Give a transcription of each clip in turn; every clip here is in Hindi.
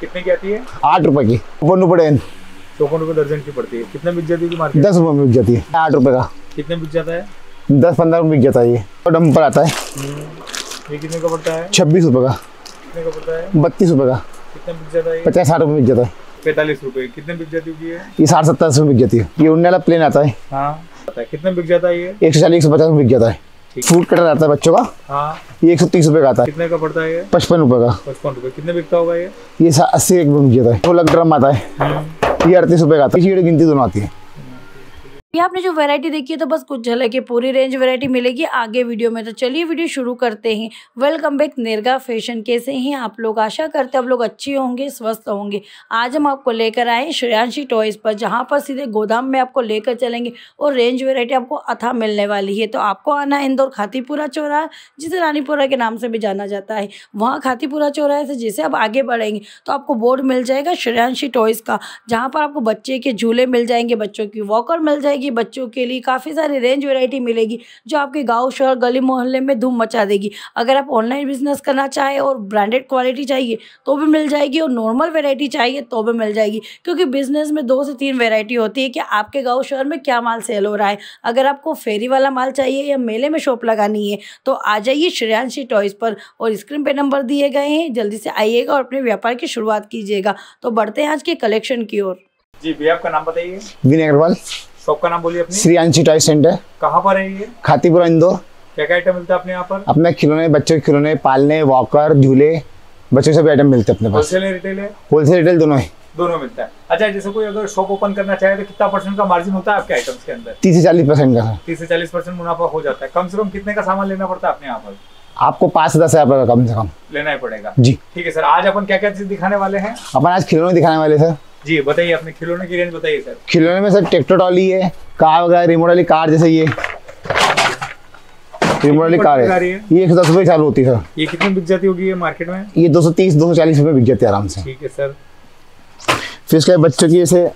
कितने की आती है? आठ रुपए की। वन रुपये चौवन रुपए दर्जन की पड़ती है। कितने बिक जाती है मार्केट दस रुपए में बिक जाती है। आठ रुपए का। कितने बिक जाता है? दस पंद्रह में बिक जाता है ये। और डंपर आता है। ये कितने का पड़ता है? छब्बीस रुपए का। कितने का पड़ता है? बत्तीस रुपए का। कितने बिक जाता है पचास साठ रुपये में बिक जाता है। पैंतालीस रुपए। कितने बिक जाती होगी ये? साठ सत्तर में बिक जाती है। ये उड़ने वाला प्लेन आता है। हाँ कितने बिक जाता है ये? एक सौ चालीस एक सौ पचास में बिक जाता है। फ्रूट कटर आता है बच्चों का। हाँ। ये एक सौ तीस रूपए का आता है कितने का पड़ता है ये? पचपन रूपए का। पचपन रुपए। कितने बिकता होगा ये? ये अस्सी एक में बिक है। वो लग ड्रम आता है। ये अड़तीस रूपए का आता है। गिनती दोनों आती है। ये आपने जो वैरायटी देखी है तो बस कुछ झलक है, पूरी रेंज वैरायटी मिलेगी आगे वीडियो में। तो चलिए वीडियो शुरू करते हैं। वेलकम बैक निर्गा फ़ैशन कैसे हैं आप लोग? आशा करते हैं आप लोग अच्छे होंगे, स्वस्थ होंगे। आज हम आपको लेकर आए श्रेयांशी टॉयज़ पर, जहाँ पर सीधे गोदाम में आपको लेकर चलेंगे और रेंज वेरायटी आपको अथा मिलने वाली है। तो आपको आना इंदौर खातीपुरा चौराहा, जिसे रानीपुरा के नाम से भी जाना जाता है। वहाँ खातीपुरा चौराहे से जैसे आप आगे बढ़ेंगे तो आपको बोर्ड मिल जाएगा श्रेयांशी टॉयज़ का, जहाँ पर आपको बच्चे के झूले मिल जाएँगे, बच्चों की वॉकर मिल जाएगी बच्चों के लिए काफ़ी सारी रेंज वैरायटी मिलेगी जो आपके गाँव शहर गली मोहल्ले में धूम मचा देगी। अगर आप ऑनलाइन बिज़नेस करना चाहें और ब्रांडेड क्वालिटी चाहिए तो भी मिल जाएगी और नॉर्मल वैरायटी चाहिए तो भी मिल जाएगी। क्योंकि बिज़नेस में दो से तीन वैरायटी होती है कि आपके गाँव शहर में क्या माल सेल हो रहा है। अगर आपको फेरी वाला माल चाहिए या मेले में शॉप लगानी है तो आ जाइए श्रेयांशी टॉयज़ पर और स्क्रीन पे नंबर दिए गए हैं। जल्दी से आइएगा और अपने व्यापार की शुरुआत कीजिएगा। तो बढ़ते हैं आज के कलेक्शन की ओर। जी भैया आपका नाम बताइए। विनय अग्रवाल। शॉप का नाम बोलिए अपनी। Shriyanshi toy centre. कहाँ पर है ये? खातीपुरा इंदौर। क्या क्या आइटम मिलता है अपने यहाँ पर? अपने खिलौने बच्चों के खिलौने पालने वॉकर झूले बच्चों के सभी आइटम मिलते हैं अपने पास। होलसेल रिटेल है? होलसेल रिटेल दोनों है। दोनों मिलता है। अच्छा जैसे कोई अगर शॉप ओपन करना चाहे तो कितना परसेंट का मार्जिन होता है आपके आइटम्स के अंदर? तीस से चालीस परसेंट का। तीस से चालीस परसेंट मुनाफा हो जाता है। कम से कम कितने का सामान लेना पड़ता है अपने यहाँ पर? आपको पाँच से दस हज़ार कम से कम। लेना ही पड़ेगा। जी। ठीक है सर आज अपन क्या क्या चीज़ दिखाने वाले हैं? अपन आज खिलौने दिखाने वाले सर। जी बताइए अपने खिलौने की रेंज बताइए सर। खिलौने में सर ट्रैक्टर ट्रॉली है कार वगैरह रिमोट वाली कार जैसे ये। रिमोट वाली कार है। ये एक सौ दस रुपये चालू होती है सर। ये कितनी बिक जाती होगी ये मार्केट में? ये दो सौ तीस दो सौ चालीस रुपये बिक जाती है आराम से। ठीक है सर। फिर उसके बच्चों की जैसे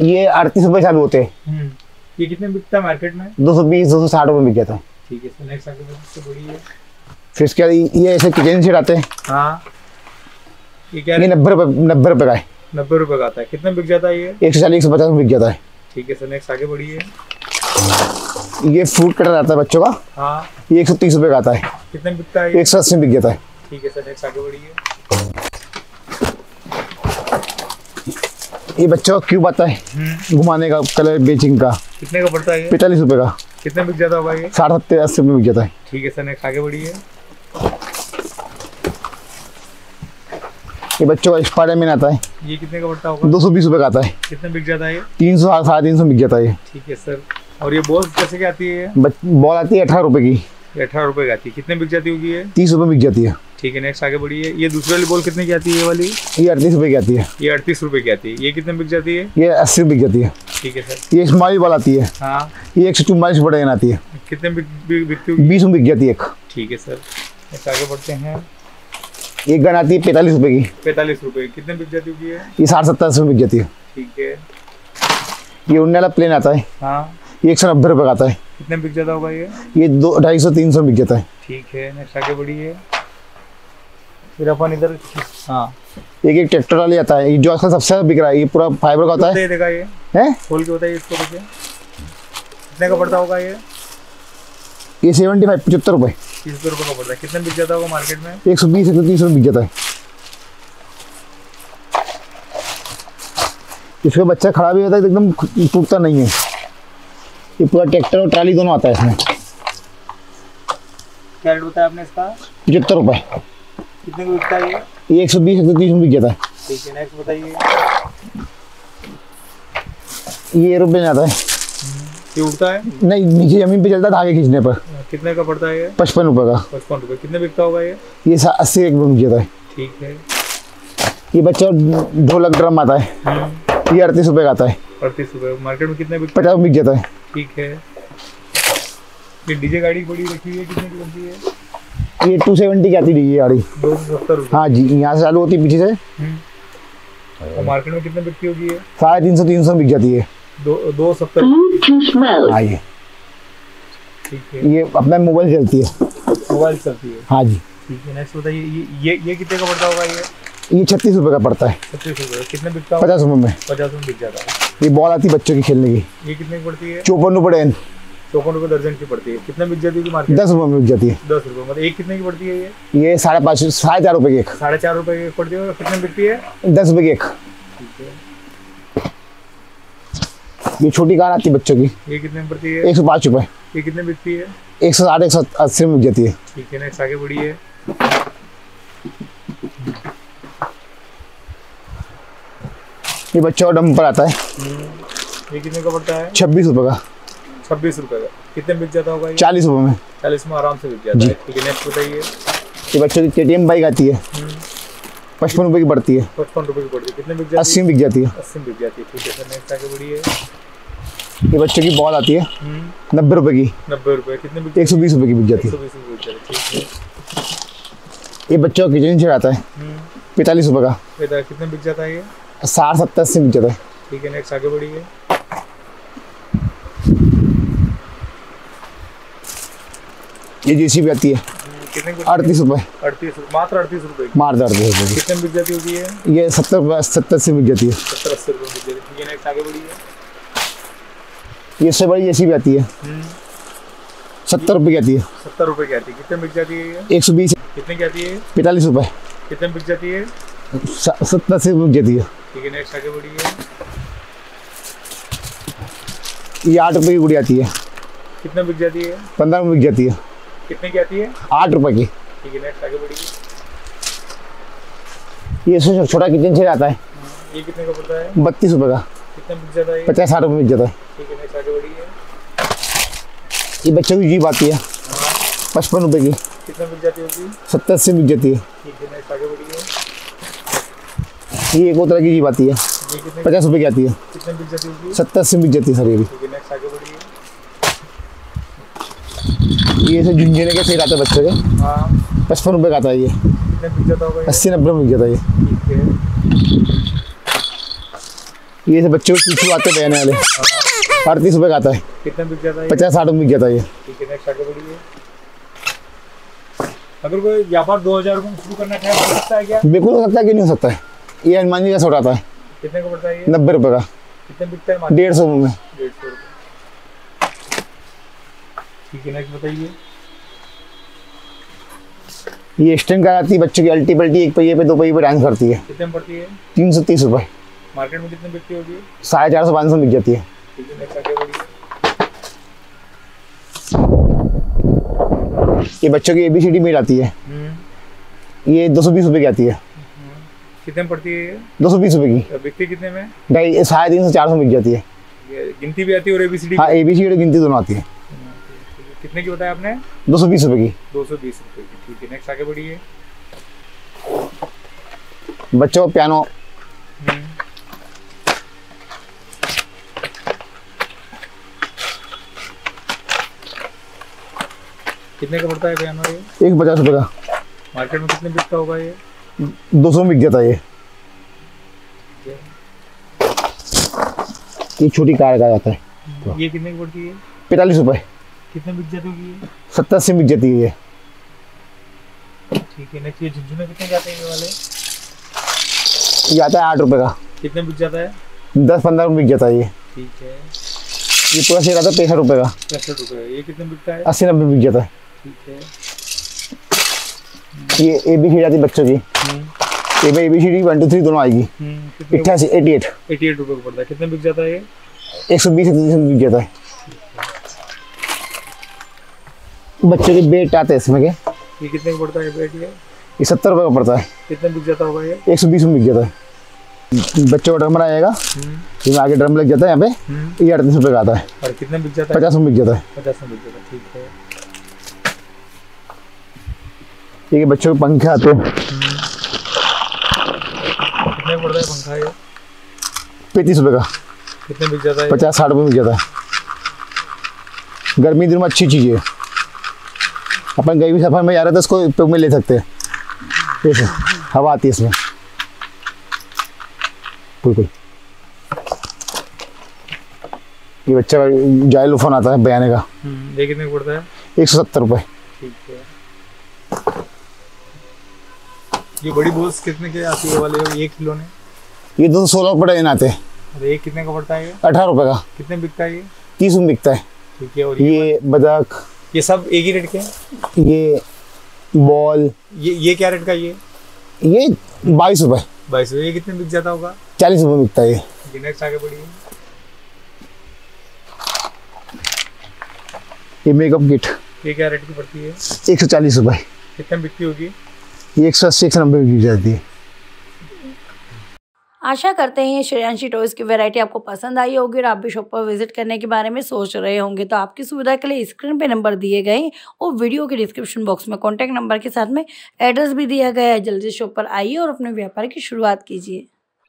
ये अड़तीस रुपये चालू होते हैं। ये कितने बिकता है मार्केट में? दो सौ बीस दो सौ साठ रुपये बिक जाता है। ठीक है सर नेक्स्ट आगे बड़ी है फिर बाद ये ऐसे किचन सेट आते हैं। हाँ। ये क्या ये नब्बे रुपये नब्बे रुपये का है। नब्बे रुपए का आता है। कितने बिक जाता है ये? एक सौ चालीस पचास में बिक जाता है। ठीक है सर नेक्स्ट आगे बढ़िए। ये फ्रूट कटर आता है बच्चों का। हाँ। ये एक सौ तीस रुपये का आता है। कितने बिकता है एक सौ अस्सी में बिक जाता है। ठीक है सर नेक्स्ट आगे बढ़िए। ये बच्चों का क्यूब आता है। घुमाने का कलर बेचिंग का। कितने का पड़ता है ये? पैंतालीस रुपये का। कितने बिक जाता होगा ये? साठ सत्तर अस्सी में बिक जाता है। ठीक है सर नेक्स्ट आगे बढ़िए। ये बच्चों का स्पाइडरमैन आता है। ये कितने का पड़ता होगा? दो सौ बीस रुपये का आता है। कितने बिक जाता है तीन सौ साढ़े तीन सौ बिक जाता है ठीक है सर। और ये बॉल कैसे की आती है बॉल आती है अठारह रुपये की। अठारह रुपए की आती है। कितने बिक जाती होगी ये? तीस रुपये बिक जाती है। ठीक है नेक्स्ट आगे बढ़िए। ये दूसरी वाली बॉल कितने की आती है ये वाली? ये अड़तीस रुपये की आती है। ये अड़तीस रुपए की आती है। ये कितने बिक जाती है? ये अस्सी रुपये की आती है। ठीक है सर। ये स्माइल बॉल आती है। हाँ। ये एक सौ चुम्बालीस रुपये आती है। कितने बिक, बिक, बिकती होगी? बीस में बिक जाती है ठीक है सर। नेक्स्ट आगे बढ़ते हैं। एक गन आती है पैंतालीस रुपये की। पैंतालीस रुपए कितने बिक जाती होगी ये? साठ सत्तर अस्सी में बिक जाती है। ठीक है। ये उड़ने वाला प्लेन आता है। हाँ। ये एक सौ नब्बे रुपये का आता है। कितने बिक जाता होगा ये? ये दो ढाई सौ तीन सौ बिक जाता है। ठीक है नेक्स्ट आगे बढ़िए। फिर अपन इधर हाँ। एक एक ट्रैक्टर वाली आता है। जो आजकल सबसे ज़्यादा बिक रहा है ये पूरा फाइबर का होता है। देगा ये। हैं? खोल के बताइए इसको कितने का पड़ता होगा ये? ये सेवेंटी फाइव पचहत्तर रुपये रुपये का पड़ता है कितने बिक जाता होगा मार्केट में? एक सौ बीस एक सौ तीस में बिक जाता है। इसमें बच्चा खड़ा भी होता है तो एकदम टूटता नहीं है। ये पूरा ट्रैक्टर और ट्राली दोनों आता है इसमें। क्या रेट बताया आपने इसका? पचहत्तर रुपये। कितने का बिकता है ये? ये एक सौ बीस एक सौ तीस में बिक जाता है। ठीक है नेक्स्ट बताइए। ये रुपये आता है। ये उड़ता है? नहीं नीचे ज़मीन पे चलता है धागे खींचने पर। कितने का पड़ता है ये? पचपन रुपये का। पचपन रुपये कितने बिकता होगा ये? ये अस्सी एक में बिक जाता है। ठीक है। ये बच्चा ढोलक ड्रम आता है। ये अड़तीस रुपये का आता है। अड़तीस रुपये मार्केट में कितने बिकता पचास बिक जाता है। ठीक है। ये डीजे गाड़ी बड़ी रखी हुई है कितने की बनती है? ये टू सेवेंटी की आती है ये गाड़ी। दो सौ सत्तर हाँ जी यहाँ से चालू होती है पीछे से। और मार्केट में कितने बिकती होगी साढ़े तीन सौ तीन सौ बिक जाती है। दो दो सत्तर. हाँ ये है। अपना मोबाइल चलती है। मोबाइल चलती है। हाँ जी। ठीक है नेक्स्ट बताइए ये ये ये कितने का पड़ता होगा ये? ये छत्तीस रुपये का पड़ता है। छत्तीस रुपये कितने बिकता होगा? पचास रुपये में। पचास में बिक जाता है। ये बॉल आती है बच्चों की खेलने की। ये कितने की पड़ती है? चौपन रुपये डेन चौपन रुपये दर्जन की पड़ती है। कितने बिक जाती है मार्केट दस रुपये में बिक जाती है। दस रुपये मतलब एक कितने की पड़ती है ये? ये साढ़े पाँच साढ़े चार रुपये की एक। साढ़े चार रुपये की पड़ती है कितने बिकती है? दस रुपये की एक। ठीक है। ये छोटी कार आती है बच्चों की। ये कितने में पड़ती है? एक सौ पाँच रुपये ये कितने बिकती है? एक सौ साठ एक सौ अस्सी में बिक जाती है। ठीक है नेक्स्ट आगे बढ़ी है ये बच्चों का डंपर आता है। ये कितने का पड़ता है? छब्बीस रुपये का। छब्बीस रुपये का। कितने बिक जाता होगा ये? चालीस रुपये में। चालीस में आराम से बिक जाता। है। ठीक है नेक्स्ट बताइए। ये बच्चों की के बाइक आती है। पचपन रुपये की पड़ती है। पचपन रुपये की पड़ती है। कितने बिक जाती अस्सी में बिक जाती है। अस्सी में बिक जाती है। ठीक है सर नेक्स्ट आगे बढ़ी है ये बच्चों की बॉल आती है। नब्बे रुपये की। नब्बे रुपये कितने एक सौ बीस रुपये की बिक जाती है। ये बच्चों का किचन सेट आता है। हम्म, पैंतालीस रुपये का। कितने बिक जाता है ये? साठ सत्तर अस्सी बिक जाता है। ठीक है नेक्स्ट आगे बढ़ी है ये जेसी भी आती है। हम्म, अड़तीस अड़तीस मात्र अड़तीस मार दे अड़तीस रुपये कितने बिक जाती होगी ये? सत्तर सत्तर से बिक जाती है। सत्तर अस्सी रुपये में बिक जाती है। ठीक है नेक्स्ट आगे बढ़ी है ये इससे बड़ी जेसी भी आती है। हम्म, सत्तर रुपये की आती है। सत्तर रुपये की आती है। कितने बिक जाती है एक सौ बीस। कितने की आती है पैंतालीस रुपये। कितने बिक जाती है सत्तर से बिक जाती है। ठीक है नेक्स्ट आगे बढ़ी है ये आठ रुपये की गुड़ी आती है। कितने बिक जाती है पंद्रह में बिक जाती है। कितने की आती है? आठ रुपये की। ठीक है नेक्स्ट आगे बढ़ी ये छोटा किचन से आता है ये कितने का पड़ता है? बत्तीस रुपये का। कितने है? पचास साठ रुपये बिक जाता है। है है। ये बच्चों की जीप आती है। पचपन रुपये की। कितने बिक जाती होगी? सत्तर से बिक जाती है। है है। ये एक और तरह की जीप आती है। पचास रुपये की आती है। सत्तर से बिक जाती है सर ये भी। है है। ये ऐसे झुंझुने के सेट आते हैं बच्चों के। हाँ। पचपन रुपये का आता है ये? अस्सी नब्बे में बिक जाता है ये। है। ये ऐसे बच्चों के पीछू आते बहने वाले। अड़तीस रुपये का आता है। कितने बिक जाता है पचास साठ में बिक जाता है ये। अगर कोई व्यापार दो हज़ार शुरू करना चाहे हो सकता है क्या? बिल्कुल हो सकता है कि नहीं हो सकता है। ये हनुमान जी का सेट आता है। कितने का पड़ता है नब्बे रुपये का। कितने बिकता है डेढ़ सौ में। डेढ़ सौ ठीक है नेक्स्ट बताइए? ये स्टैंड कार आती है बच्चों की अल्टी पल्टी एक पहिए पे दो पहिए पे डांस करती है। कितने पड़ती है? तीन सौ तीस रुपये मार्केट में कितने बिकती होगी? साढ़े चार सौ पाँच सौ बिक जाती है। ये बच्चों की एबीसीडी मीट आती है। ये दो सौ बीस रुपये की आती है। कितने में पड़ती है ये? दो सौ बीस रुपये की। बिकती कितने में? ढाई साढ़े तीन सौ चार सौ बिक जाती है। गिनती भी आती है और एबीसीडी हाँ एबीसीडी गिनती दोनों आती है। कितने की बताया आपने? दो सौ बीस रुपये की। दो सौ बीस रुपये की। ठीक है नेक्स्ट आगे बढ़िए। बच्चों पियानो कितने का पड़ता है पियानो ये? एक पचास रुपये का। मार्केट में कितने बिकता होगा ये? दो सौ में बिक जाता है ये। ये छोटी कार का जाता है। ये कितने की पड़ती है पैंतालीस रुपये कितने बिक जाती होगी सत्तर से बिक जाती है ये। ठीक है नेक्स्ट ये झुंझुने कितने जाते हैं ये वाले? ये आता है आठ रुपये का। कितने बिक जाता है? दस पंद्रह में बिक जाता है ये। ठीक है। ये पूरा सेट आता है पैंसठ रुपये का। पैंसठ रुपये ये कितने बिकता है? अस्सी नब्बे बिक जाता है। ये ए बी सी जाती बच्चों की। A B C D one two three दोनों आएगी। अट्ठासी एटी एट एटी एट रुपये का पड़ता है। कितने बिक जाता है ये? एक सौ बीस बिक जाता है। बच्चों के बेट आते हैं इसमें के। ये कितने का पड़ता है बेट? ये ये सत्तर रुपये का पड़ता है। कितने बिक जाता होगा ये? एक सौ बीस में बिक जाता है। बच्चों का ड्रम आएगा। इसमें आगे ड्रम लग जाता है यहाँ पे। ये अड़तीस रुपये का आता है। और कितने बिक जाता है? पचास में बिक जाता है। पचास में बिक जाता है। ठीक है। ये बच्चों के पंखे आते हैं। कितने पड़ता है पंखा ये? पैंतीस रुपये का। कितने बिक जाता है पचास साठ रुपये बिक जाता है। गर्मी दिन में अच्छी चीज़ है। अपन कहीं भी सफ़र में जा रहे तो इसको उपयोग में ले सकते हैं। हवा आती है इसमें। बिल्कुल। ये बच्चा का जायल फ़ोन आता है बयाने का। ये कितने पड़ता है? एक सौ सत्तर रुपये ठीक है। ये बड़ी बोल्स कितने के आती है ये वाले? ये खिलौने ये दो सौ सोलह पड़े आते और ये कितने का पड़ता है अठारह रुपए का। कितने बिकता है ये? तीस में बिकता है। ठीक है और ये ये बदक ये सब एक ही रेट के ये बॉल। ये ये क्या रेट का ये? ये बाईस रुपए। बाईस ये कितने बिक जाता होगा? चालीस रुपए बिकता है ये। ये नेक्स्ट आगे बढ़िए। ये मेकअप किट ये क्या रेट की पड़ती है? एक सौ चालीस रुपए। कितने बिकती होगी? एक सौ अस्सी एक सौ नब्बे की जाती है। आशा करते हैं ये श्रेयांशी टॉयज़ की वैरायटी आपको पसंद आई होगी और आप भी शॉप पर विज़िट करने के बारे में सोच रहे होंगे। तो आपकी सुविधा के लिए स्क्रीन पे नंबर दिए गए और वीडियो के डिस्क्रिप्शन बॉक्स में कॉन्टैक्ट नंबर के साथ में एड्रेस भी दिया गया है। जल्दी शॉप पर आइए और अपने व्यापार की शुरुआत कीजिए।